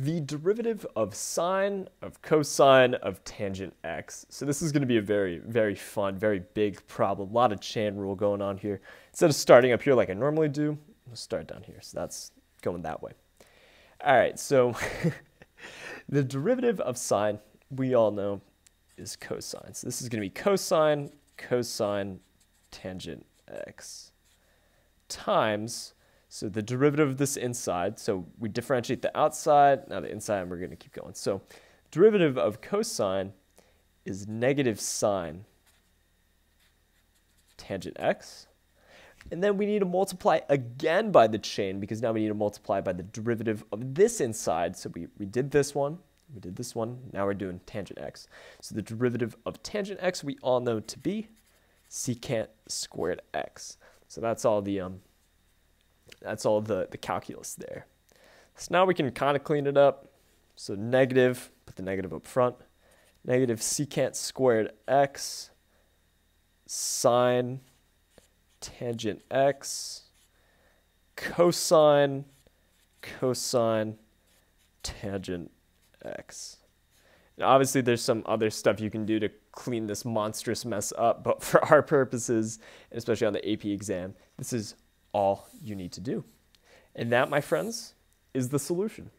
the derivative of sine of cosine of tangent x. So this is going to be a very, very fun, very big problem. A lot of chain rule going on here. Instead of starting up here like I normally do, I'll start down here. So that's going that way. All right, so the derivative of sine, we all know, is cosine. So this is going to be cosine, cosine, tangent x times so the derivative of this inside, so we differentiate the outside, now the inside, and we're going to keep going. So derivative of cosine is negative sine tangent x. And then we need to multiply again by the chain because now we need to multiply by the derivative of this inside. So we, we did this one, we did this one, now we're doing tangent x. So the derivative of tangent x we all know to be secant squared x. So that's all the um, that's all the, the calculus there. So now we can kind of clean it up. So negative, put the negative up front, negative secant squared x sine tangent x cosine cosine tangent x. Now obviously there's some other stuff you can do to clean this monstrous mess up, but for our purposes, and especially on the AP exam, this is all you need to do. And that, my friends, is the solution.